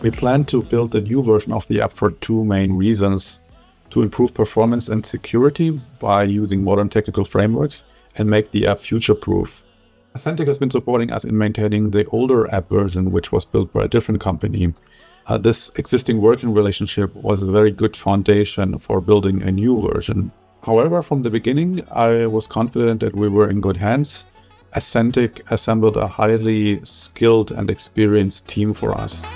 We plan to build a new version of the app for two main reasons to improve performance and security by using modern technical frameworks and make the app future proof. Ascentic has been supporting us in maintaining the older app version, which was built by a different company. Uh, this existing working relationship was a very good foundation for building a new version. However, from the beginning, I was confident that we were in good hands. Ascentic assembled a highly skilled and experienced team for us.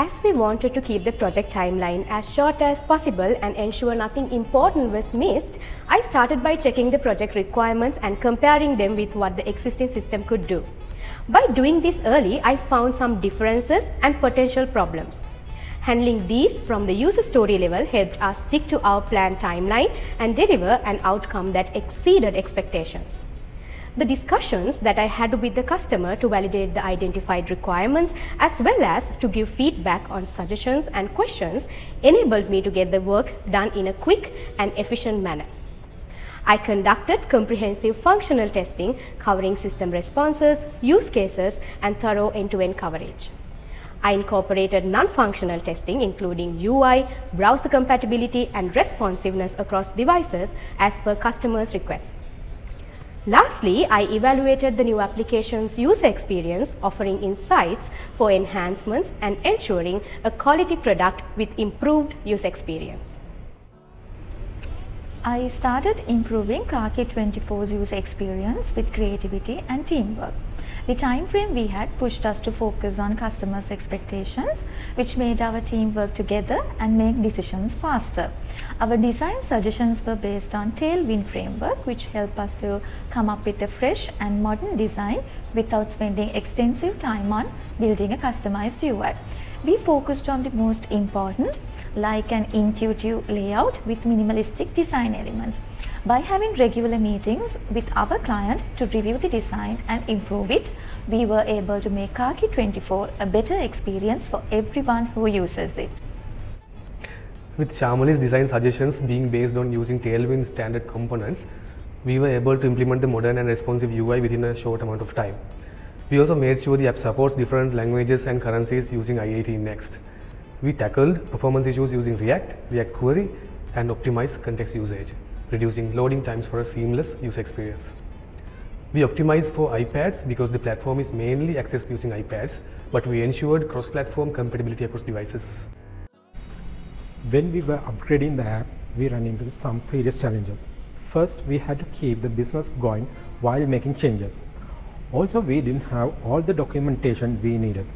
As we wanted to keep the project timeline as short as possible and ensure nothing important was missed, I started by checking the project requirements and comparing them with what the existing system could do. By doing this early, I found some differences and potential problems. Handling these from the user story level helped us stick to our planned timeline and deliver an outcome that exceeded expectations. The discussions that I had with the customer to validate the identified requirements as well as to give feedback on suggestions and questions enabled me to get the work done in a quick and efficient manner. I conducted comprehensive functional testing covering system responses, use cases, and thorough end-to-end -end coverage. I incorporated non-functional testing including UI, browser compatibility, and responsiveness across devices as per customers' requests. Lastly, I evaluated the new application's user experience, offering insights for enhancements and ensuring a quality product with improved user experience. I started improving CarKit 24's user experience with creativity and teamwork. The time frame we had pushed us to focus on customers' expectations, which made our team work together and make decisions faster. Our design suggestions were based on Tailwind framework, which helped us to come up with a fresh and modern design without spending extensive time on building a customized UI. We focused on the most important, like an intuitive layout with minimalistic design elements. By having regular meetings with our client to review the design and improve it, we were able to make CarKit 24 a better experience for everyone who uses it. With Shamali's design suggestions being based on using Tailwind standard components, we were able to implement the modern and responsive UI within a short amount of time. We also made sure the app supports different languages and currencies using IIT Next. We tackled performance issues using React, React Query, and optimized context usage reducing loading times for a seamless user experience. We optimized for iPads because the platform is mainly accessed using iPads, but we ensured cross-platform compatibility across devices. When we were upgrading the app, we ran into some serious challenges. First, we had to keep the business going while making changes. Also, we didn't have all the documentation we needed,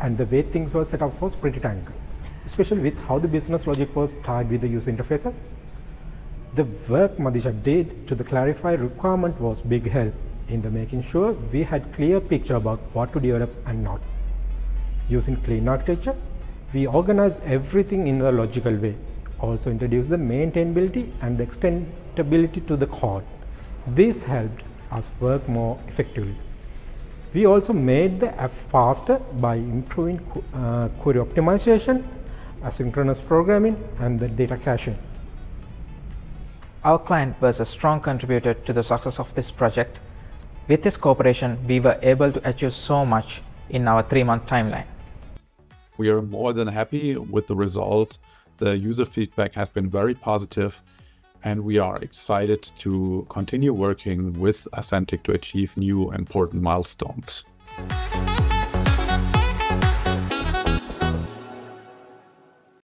and the way things were set up was pretty tangled, especially with how the business logic was tied with the user interfaces the work Madisha did to the clarify requirement was big help in the making sure we had clear picture about what to develop and not. Using clean architecture, we organized everything in a logical way, also introduced the maintainability and the extendability to the code. This helped us work more effectively. We also made the app faster by improving uh, query optimization, asynchronous programming, and the data caching. Our client was a strong contributor to the success of this project. With this cooperation, we were able to achieve so much in our three-month timeline. We are more than happy with the result. The user feedback has been very positive and we are excited to continue working with Ascentic to achieve new important milestones.